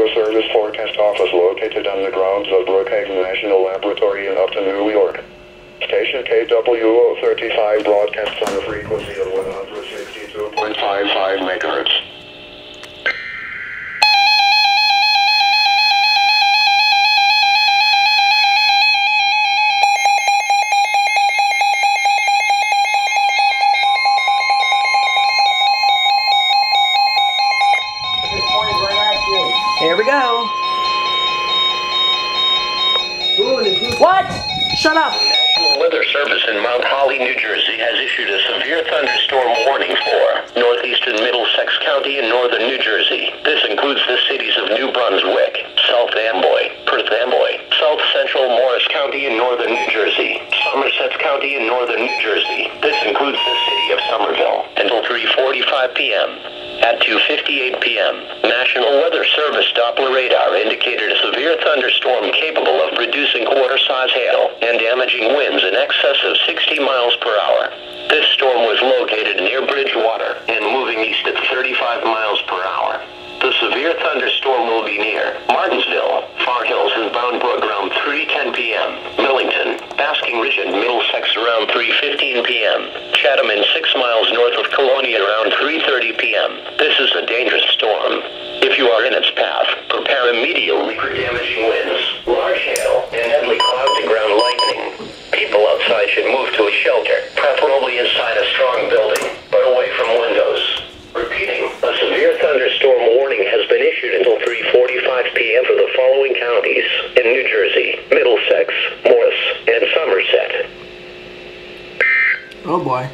Weather Service Forecast Office located on the grounds of Brookhaven National Laboratory in Upton, New York. Station KWO35 broadcasts on a frequency of 162.55 megahertz. Here we go. What? Shut up. National Weather Service in Mount Holly, New Jersey has issued a severe thunderstorm warning for northeastern Middlesex County and northern New Jersey. This includes the cities of New Brunswick, South Amboy, Perth Amboy, South Central Morris County in northern New Jersey, Somerset County in northern New Jersey. This includes the city of Somerville until 3:45 p.m. At 2:58 p.m., National Weather Service Doppler radar indicated a severe thunderstorm capable of producing quarter-size hail and damaging winds in excess of 60 miles per hour. This storm was located near Bridgewater and moving east at 35 miles per hour. The severe thunderstorm will be near Martinsville, Far Hills, and Bound Brook around 3:10 p.m. Millington, Basking Ridge, and Middlesex around 3:15 p.m. Chatham and six miles north of Colonia around 3:30 p.m. This is a dangerous storm. If you are in its path, prepare immediately for damaging winds, large hail, and deadly cloud-to-ground lightning. People outside should move to a shelter, preferably inside a strong building, but away from windows. Repeating, a severe thunderstorm warning has been issued until 3:45 p.m. for the following counties in New Jersey, Middlesex, Morris, and. Oh boy.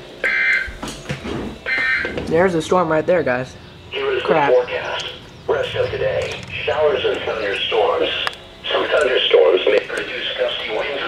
There's a storm right there, guys. Here is Crap. the forecast. Rest of today, showers and thunderstorms. Some thunderstorms may produce gusty winds